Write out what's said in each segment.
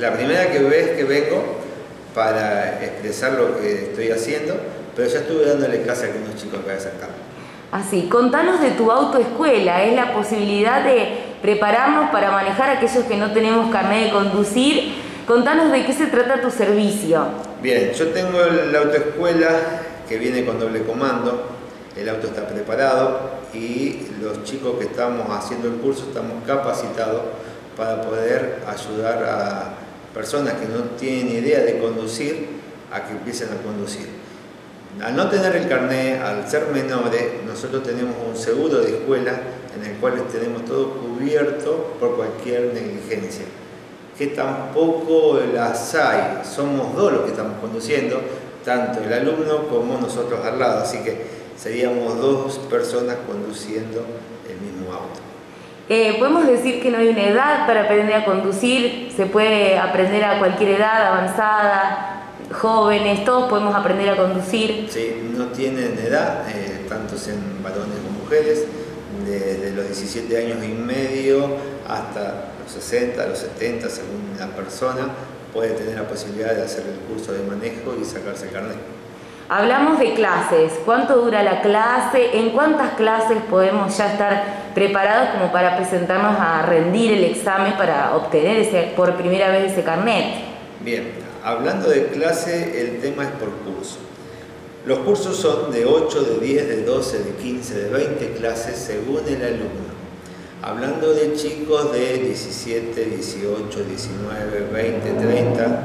la primera que ves que vengo para expresar lo que estoy haciendo, pero ya estuve dándole clase a algunos chicos acá Así, contanos de tu autoescuela, es la posibilidad de prepararnos para manejar a aquellos que no tenemos carnet de conducir. Contanos de qué se trata tu servicio. Bien, yo tengo la autoescuela que viene con doble comando, el auto está preparado y los chicos que estamos haciendo el curso estamos capacitados para poder ayudar a personas que no tienen idea de conducir a que empiecen a conducir. Al no tener el carnet, al ser menores, nosotros tenemos un seguro de escuela en el cual tenemos todo cubierto por cualquier negligencia, que tampoco las hay, somos dos los que estamos conduciendo, tanto el alumno como nosotros al lado, así que seríamos dos personas conduciendo el mismo auto. Eh, podemos decir que no hay una edad para aprender a conducir, se puede aprender a cualquier edad, avanzada, jóvenes, todos podemos aprender a conducir. Sí, no tienen edad, eh, tanto en varones como mujeres, desde los 17 años y medio hasta los 60, los 70, según la persona, puede tener la posibilidad de hacer el curso de manejo y sacarse el carnet. Hablamos de clases, ¿cuánto dura la clase? ¿En cuántas clases podemos ya estar preparados como para presentarnos a rendir el examen para obtener ese, por primera vez ese carnet? Bien, hablando de clase, el tema es por curso. Los cursos son de 8, de 10, de 12, de 15, de 20 clases según el alumno. Hablando de chicos de 17, 18, 19, 20, 30,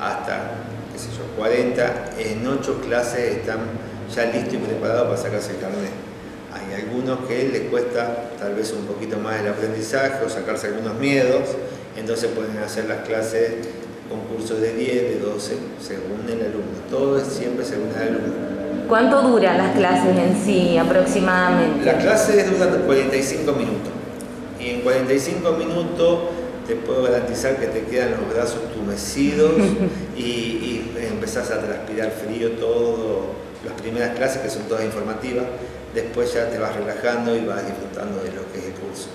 hasta, qué sé yo, 40, en 8 clases están ya listos y preparados para sacarse el carnet. Hay algunos que les cuesta tal vez un poquito más el aprendizaje o sacarse algunos miedos, entonces pueden hacer las clases con cursos de 10, de 12, según el alumno. Todo es siempre según el alumno. ¿Cuánto duran las clases en sí aproximadamente? Las clases duran 45 minutos y en 45 minutos te puedo garantizar que te quedan los brazos tumecidos y, empezás a transpirar frío todo, las primeras clases que son todas informativas, después ya te vas relajando y vas disfrutando de lo que es el curso.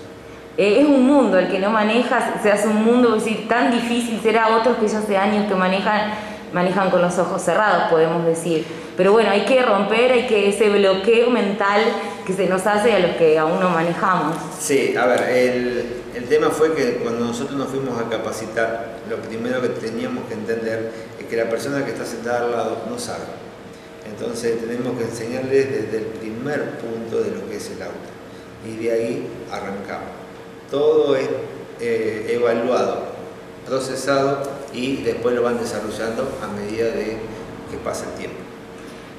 Eh, es un mundo, el que no maneja, se hace un mundo, decir, tan difícil será otros que ya hace años que manejan, manejan con los ojos cerrados, podemos decir. Pero bueno, hay que romper, hay que ese bloqueo mental que se nos hace a los que aún no manejamos. Sí, a ver, el, el tema fue que cuando nosotros nos fuimos a capacitar, lo primero que teníamos que entender es que la persona que está sentada al lado no sabe. Entonces tenemos que enseñarles desde el primer punto de lo que es el auto. Y de ahí arrancamos. Todo es eh, evaluado, procesado y después lo van desarrollando a medida de que pasa el tiempo.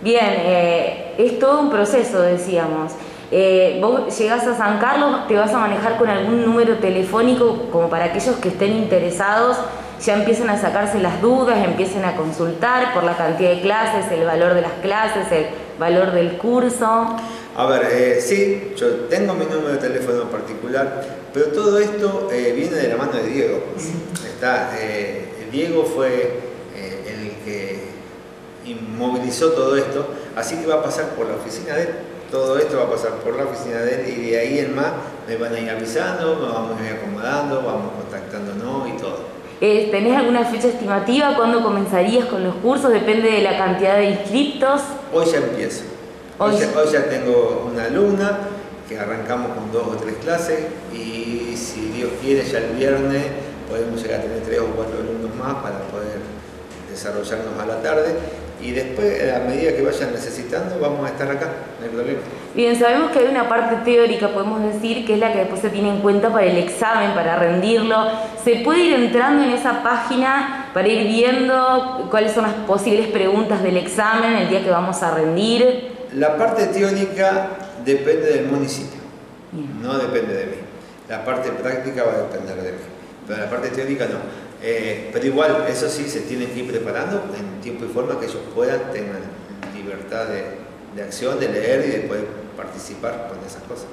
Bien, eh, es todo un proceso, decíamos. Eh, vos llegás a San Carlos, te vas a manejar con algún número telefónico como para aquellos que estén interesados, ya empiecen a sacarse las dudas, empiecen a consultar por la cantidad de clases, el valor de las clases, el valor del curso. A ver, eh, sí, yo tengo mi número de teléfono particular, pero todo esto viene de la mano de Diego. Está, Diego fue el que inmovilizó todo esto, así que va a pasar por la oficina de él. Todo esto va a pasar por la oficina de él y de ahí en más me van a ir avisando, me vamos a ir acomodando, vamos contactándonos y todo. Eh, ¿Tenés alguna fecha estimativa? ¿Cuándo comenzarías con los cursos? ¿Depende de la cantidad de inscriptos? Hoy ya empiezo. Hoy, ya, hoy ya tengo una alumna que arrancamos con dos o tres clases y si Dios quiere ya el viernes podemos llegar a tener tres o cuatro alumnos más para poder desarrollarnos a la tarde y después, a medida que vayan necesitando, vamos a estar acá, no hay problema. Bien, sabemos que hay una parte teórica, podemos decir, que es la que después se tiene en cuenta para el examen, para rendirlo. ¿Se puede ir entrando en esa página para ir viendo cuáles son las posibles preguntas del examen el día que vamos a rendir? La parte teórica depende del municipio, no depende de mí. La parte práctica va a depender de mí, pero la parte teórica no. Eh, pero igual, eso sí, se tienen que ir preparando en tiempo y forma que ellos puedan, tener libertad de, de acción, de leer y de poder participar con esas cosas.